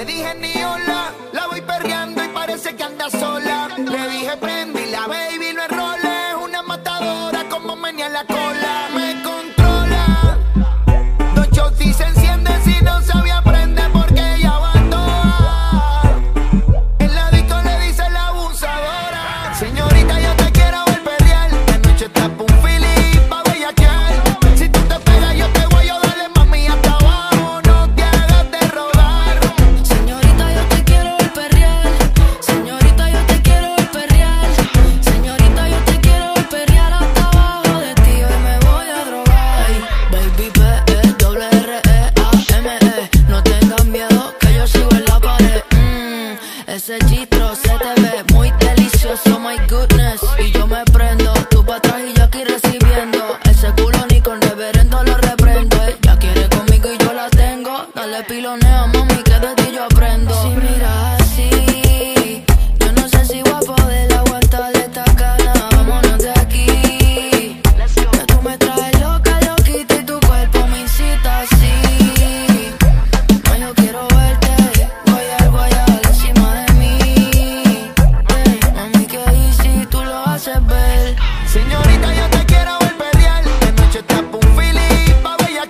le dije ni hola, la voy perreando y parece que anda sola. Le dije prendí la baby, no es rola, es una matadora como menia la cola. Me controla, dos shots se enciende si no sabía prender porque ella abandona. En la disco le dice la abusadora, señorita. te piloneo, mami, que de ti yo aprendo. Si miras así, yo no sé si voy a poder aguantar esta gana. Vámonos de aquí. Que tú me traes loca, loquita y tu cuerpo me incita así. No, yo quiero verte, guayar, guayar encima de mí. Hey, mami, que si tú lo haces ver. Señorita, yo te quiero ver perrear. De noche está un Philip, pa' ya